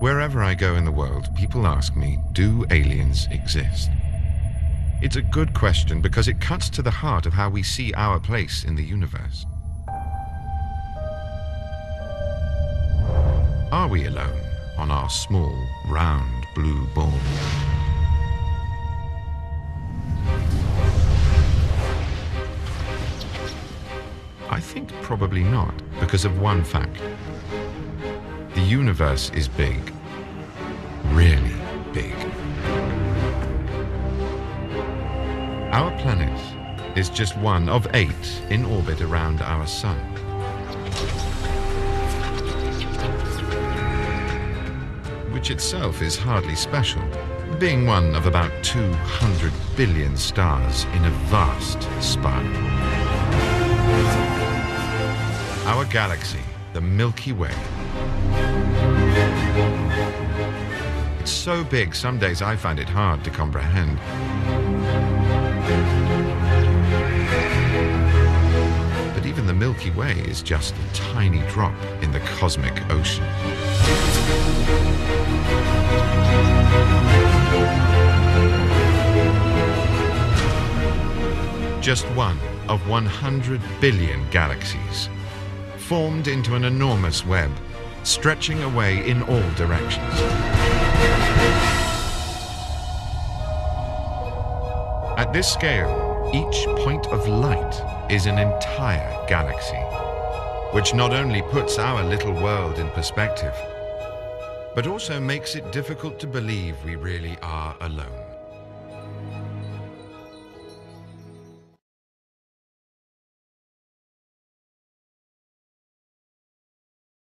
Wherever I go in the world, people ask me, do aliens exist? It's a good question because it cuts to the heart of how we see our place in the universe. Are we alone on our small, round, blue ball? I think probably not, because of one fact. The universe is big. Really big. Our planet is just one of eight in orbit around our sun. Which itself is hardly special, being one of about 200 billion stars in a vast spiral. Our galaxy, the Milky Way. It's so big, some days I find it hard to comprehend. But even the Milky Way is just a tiny drop in the cosmic ocean. Just one of 100 billion galaxies, formed into an enormous web, stretching away in all directions. At this scale, each point of light is an entire galaxy, which not only puts our little world in perspective, but also makes it difficult to believe we really are alone.